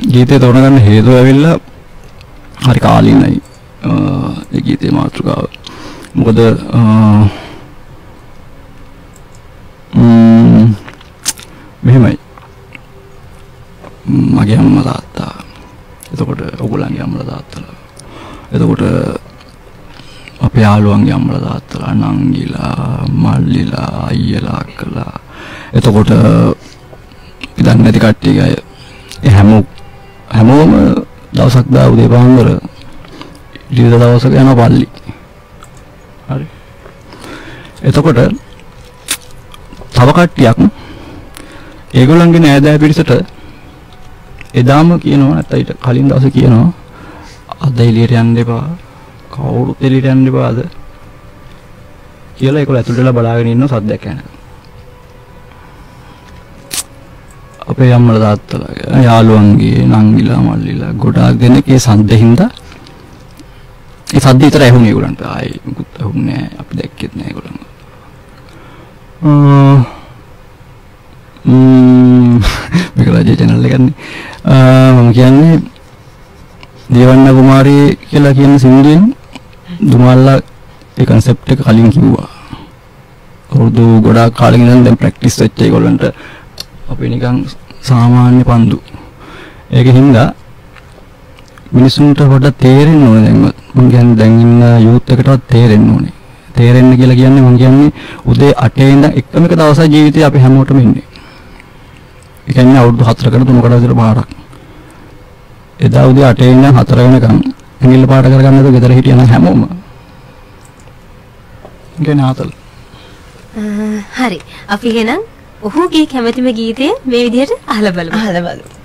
ගීතය තෝරගන්න හේතුව ඇවිල්ලා හරි කාලීනයි අ, ඒ ගීතේ මාතෘකාව. මොකද අ, ම්ම්, මෙහෙමයි. ම්, මගේ අම්මා තාත්තා. එතකොට ඔගොල්ලන්ගේ අම්මලා තාත්තලා. එතකොට අපේ යාළුවන්ගේ අම්මලා තාත්තලා නංගිලා මල්ලිලා අයියලා අක්කලා. එතකොට අපි දන්නේ නැති කට්ටිය අය. ඒ හැම හැමෝම දවසක් දා උදේ පාන්දර ඉරිදා දවසක යනවා පල්ලි. හරි. එතකොට තව කට්ටියක් ඒගොල්ලන්ගේ නෑදෑ පිරිසට එදාම කියනවා නැත්නම් ඊට කලින් දවසේ කියනවා අද එළියට යන්න එපා. කවුරුත් එළියට යන්න එපාද? කියලා ඒගොල්ලෝ ඇතුළට බලාගෙන ඉන්න සද්දයක් යනවා අපේ අම්මලා තාත්තලා යාළුවන්ගේ නංගිලා මල්ලිලා ගොඩාක් දෙනෙක් ඒ සද්ද හින්දා ඒ සද්ද විතර ඇහුනේ ඒගොල්ලන්ට. ආයේ මුකුත් ඇහුන්නේ නැහැ. අපි දැක්කෙත් නැහැ ඒගොල්ලන්ව. අ ම්ම් මේක රජේ channel එකන්නේ මම කියන්නේ දේවන්න කුමාරී කියලා කියන සින්දුවෙන් දුමාල්ලා ඒ concept එක කලින් කිව්වා. අවුරුදු ගොඩාක් කාලෙක ඉඳන් දැන් ප්‍රැක්ටිස් වෙච්ච ඒගොල්ලන්ට. අපි නිකන් සාමාන්‍ය පන්දු. ඒක හින්දා මිනිසුන්ට පොඩ්ඩක් තේරෙන්න ඕනේ දැන් මම කියන්නේ දැන් ඉන්න යූත් එකටවත් තේරෙන්න ඕනේ. තේරෙන්න කියලා කියන්නේ මම කියන්නේ උදේ 8 ඉඳන් එකම එක දවසක් ජීවිතේ අපි හැමෝටම ඉන්නේ. ඒ කියන්නේ අවුරුදු 4කට 3කට විතර පාරක්. එදා උදේ 8 ඉඳන් 4 වෙනකම් ඇඟිල්ල පාට කරගන්නද ගෙදර හිටියන හැමෝම. කියන්නේ ආතල්. හරි අපි එහෙනම් ඔහුගේ කැමැතිම ගීතය මේ විදිහට අහලා බලමු. අහලා බලමු.